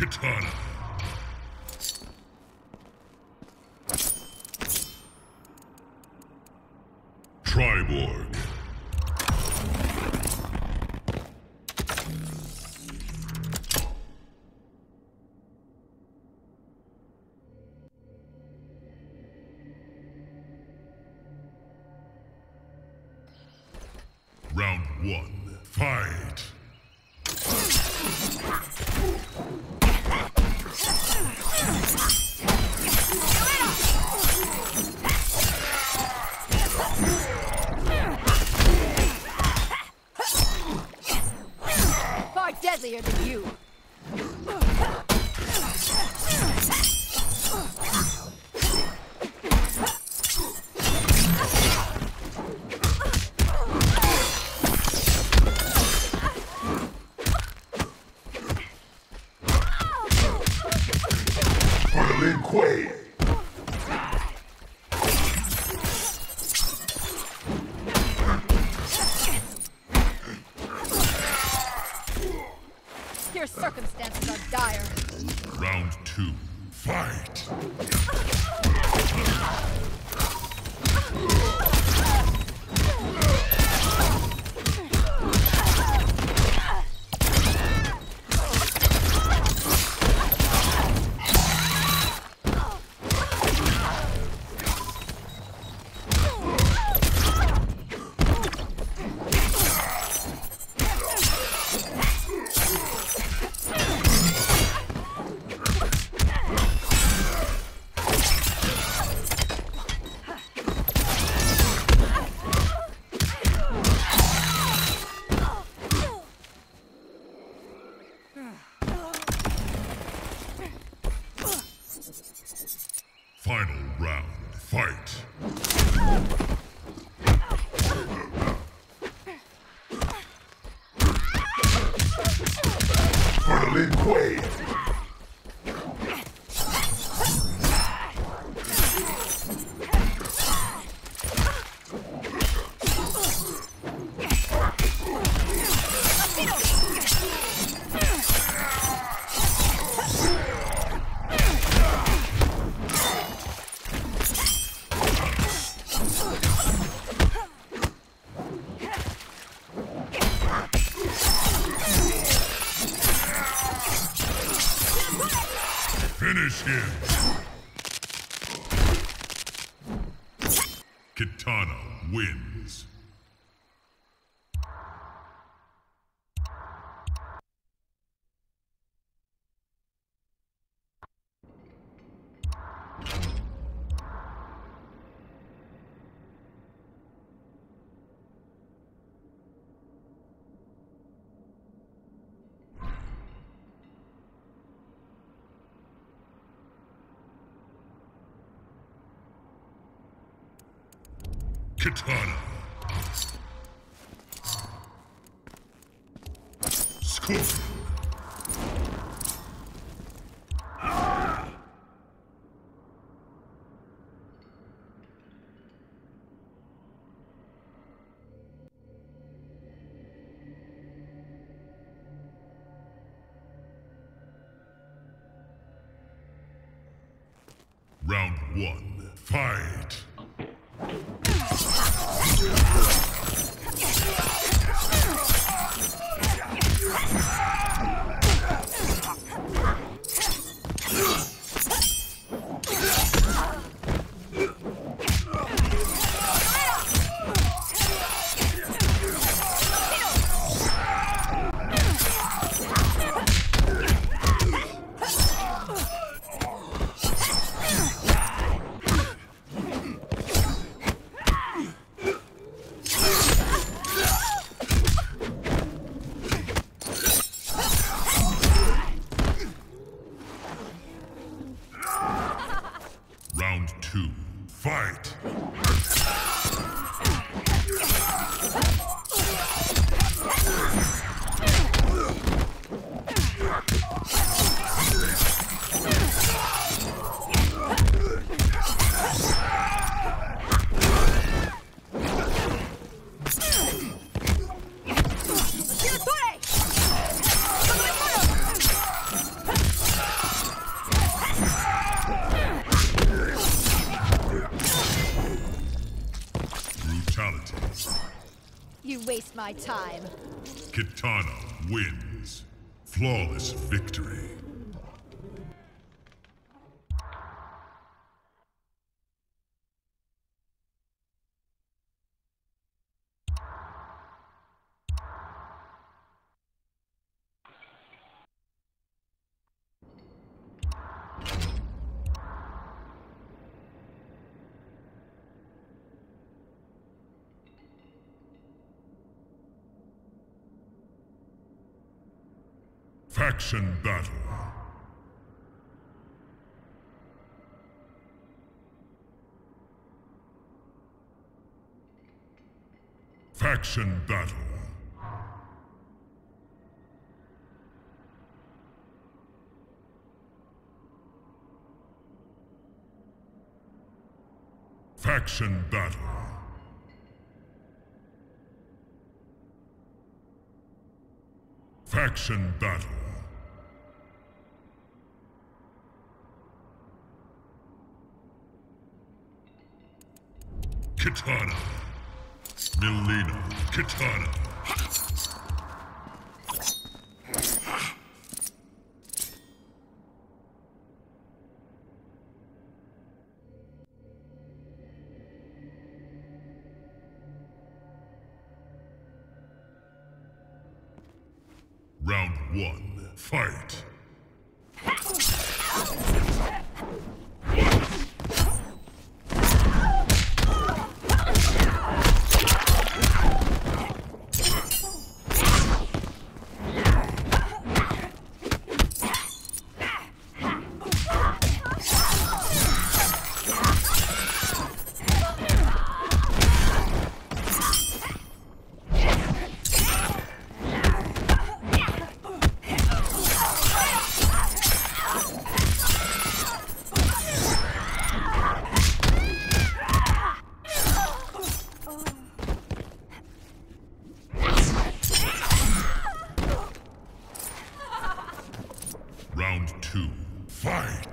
Kitana. Far deadlier than you. Kitana. Scorpion. Round one, fight! My time. Kitana wins. Flawless victory. Faction Battle. Faction Battle. Faction Battle. Faction Battle. Kitana. Mileena. Kitana. Round one. Fight. Fight.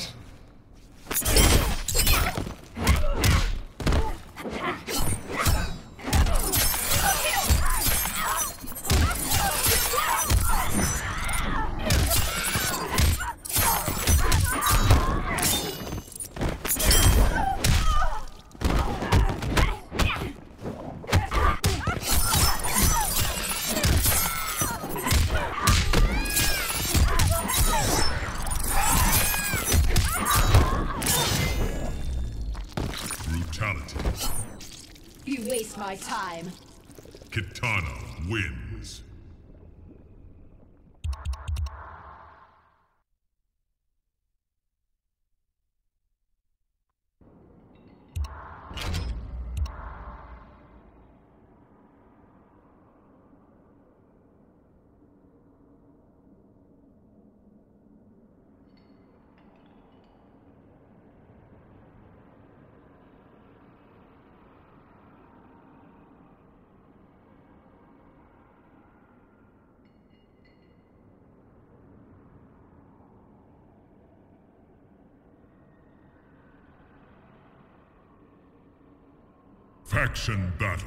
Faction Battle.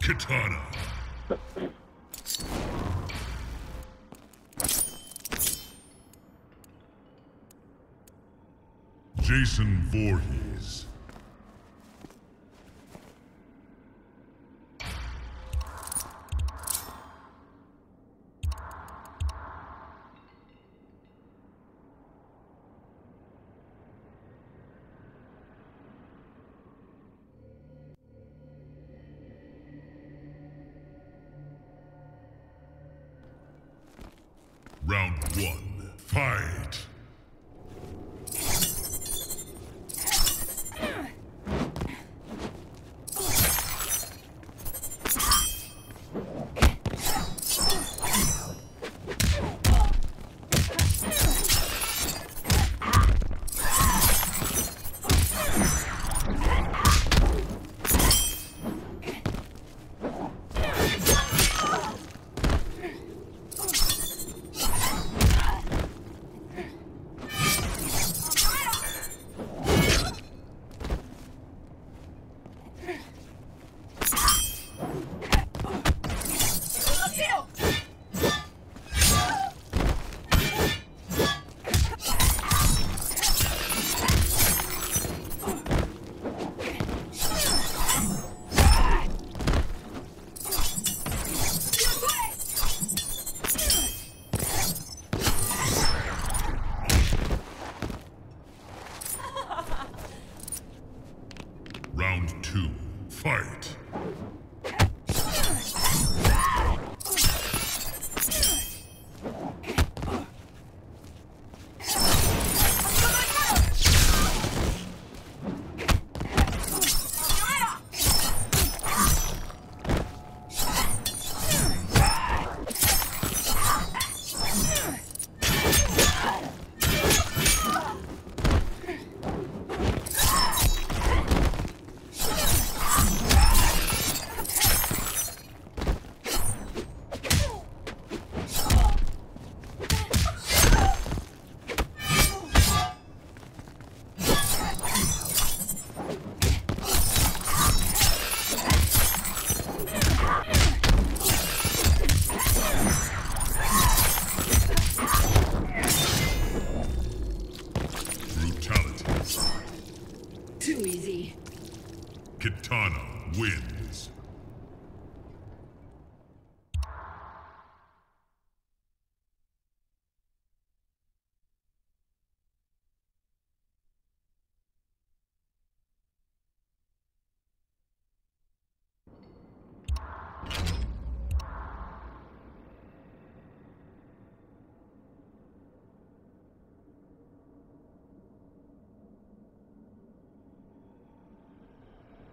Kitana. Jason Voorhees.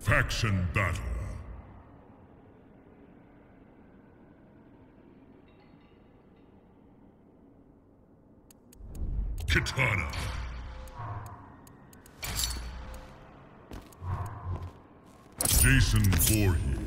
Faction battle. Kitana. Jason Voorhees.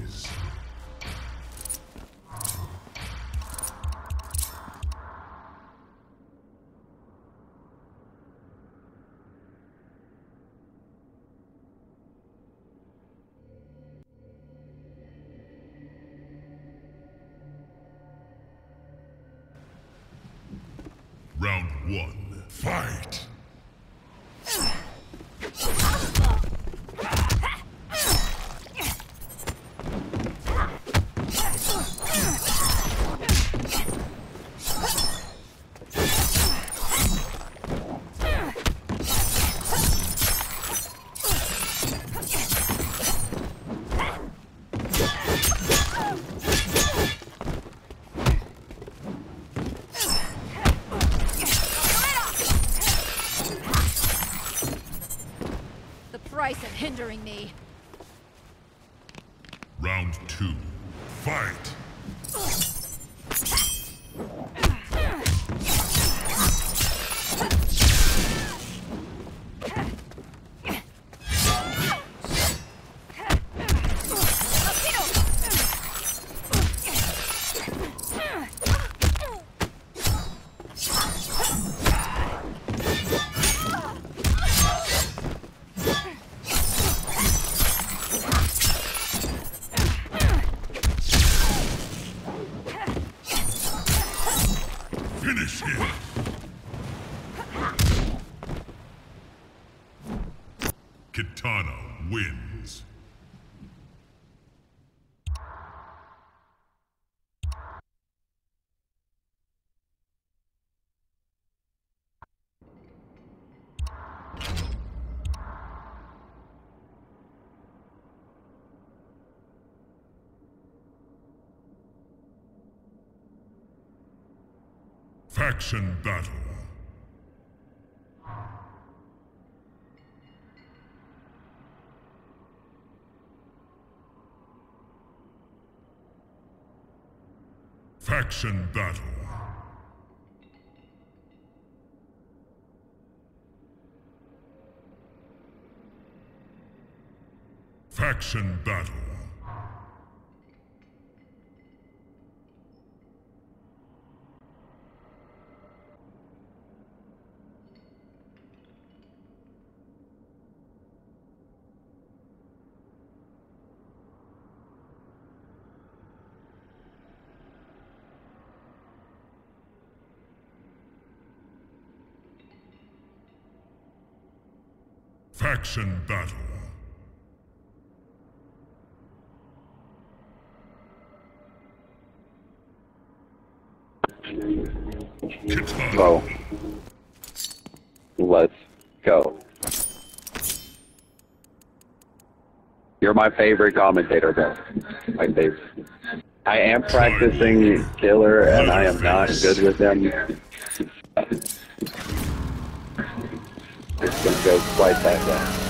Round one. Fight! Of hindering me. Round two. Fight! Faction battle. Faction battle. Faction battle. Faction battle. Go. Let's go. You're my favorite commentator, favorite. I am practicing killer, and I am not good with them. Go quite that way.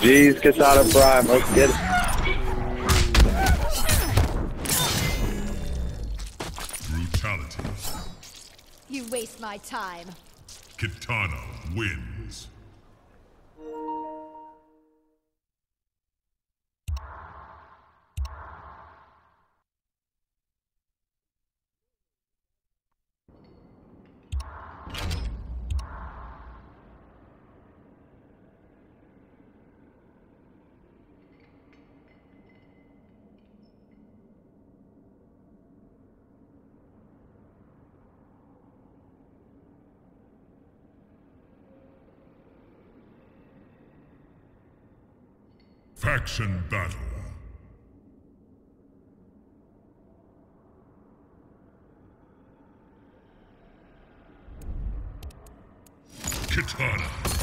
GG's Kasada Prime. Let's get it. Brutality. You waste my time. Kitana wins. Faction battle. Kitana.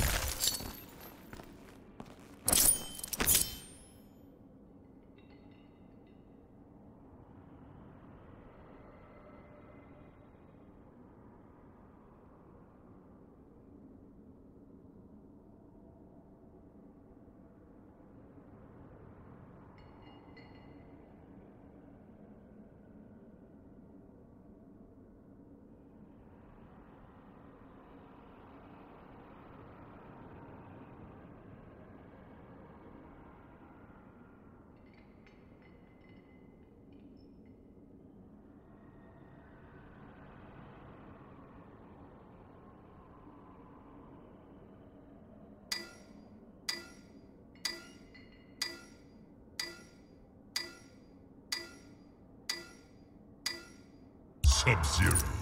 Sub-Zero.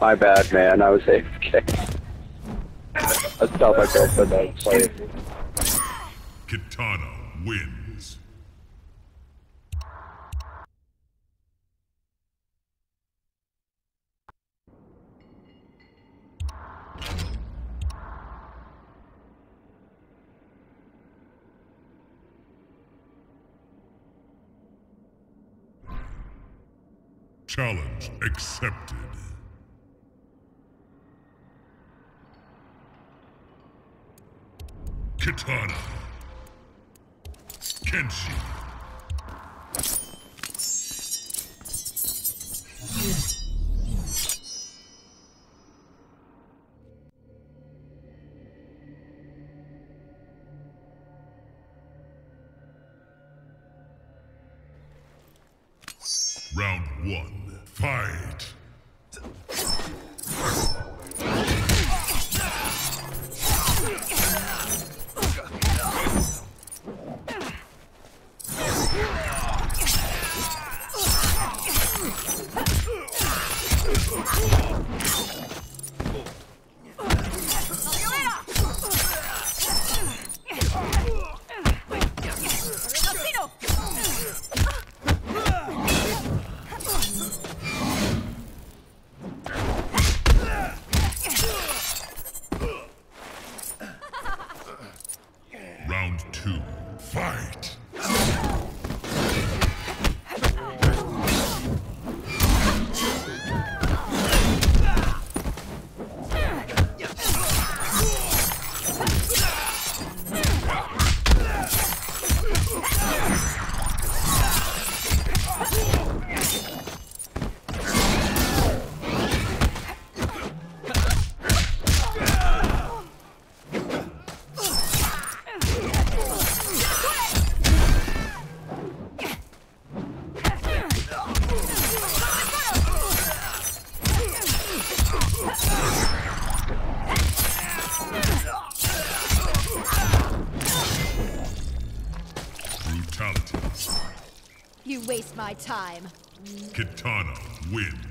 My bad, man. I was AFK. I felt for that play. Kitana wins. Challenge accepted. Kitana. Kenshi. Time. Kitana wins.